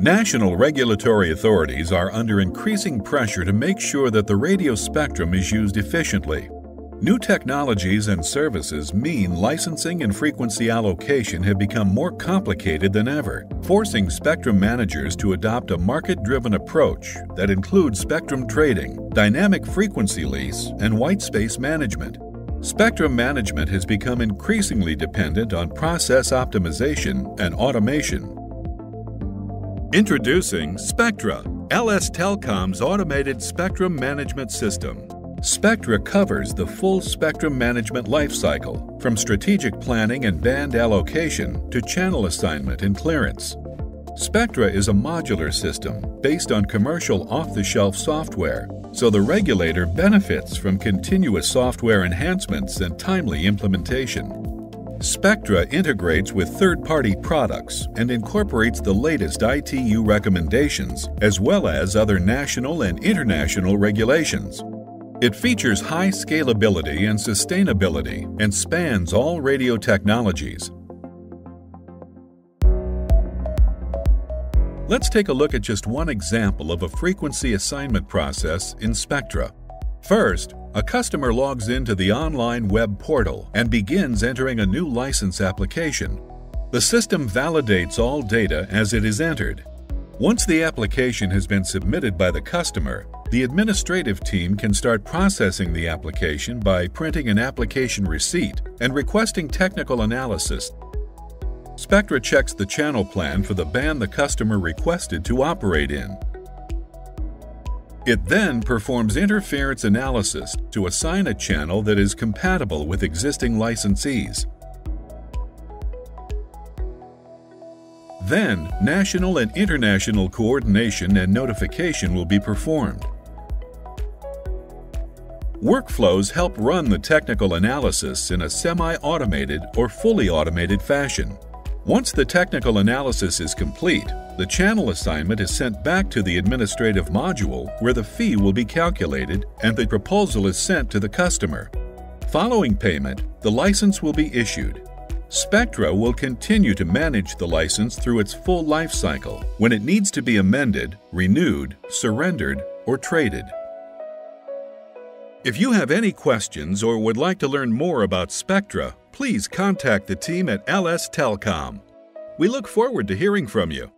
National regulatory authorities are under increasing pressure to make sure that the radio spectrum is used efficiently. New technologies and services mean licensing and frequency allocation have become more complicated than ever, forcing spectrum managers to adopt a market driven approach that includes spectrum trading, dynamic frequency lease, and white space management. Spectrum management has become increasingly dependent on process optimization and automation Introducing Spectra, LS Telcom's automated spectrum management system. Spectra covers the full spectrum management lifecycle, from strategic planning and band allocation to channel assignment and clearance. Spectra is a modular system based on commercial off the shelf software, so the regulator benefits from continuous software enhancements and timely implementation. Spectra integrates with third party products and incorporates the latest ITU recommendations as well as other national and international regulations. It features high scalability and sustainability and spans all radio technologies. Let's take a look at just one example of a frequency assignment process in Spectra. First, a customer logs into the online web portal and begins entering a new license application. The system validates all data as it is entered. Once the application has been submitted by the customer, the administrative team can start processing the application by printing an application receipt and requesting technical analysis. Spectra checks the channel plan for the band the customer requested to operate in. It then performs interference analysis to assign a channel that is compatible with existing licensees. Then, national and international coordination and notification will be performed. Workflows help run the technical analysis in a semi-automated or fully automated fashion. Once the technical analysis is complete, the channel assignment is sent back to the administrative module where the fee will be calculated and the proposal is sent to the customer. Following payment, the license will be issued. Spectra will continue to manage the license through its full life cycle when it needs to be amended, renewed, surrendered, or traded. If you have any questions or would like to learn more about Spectra, please contact the team at LS Telcom. We look forward to hearing from you.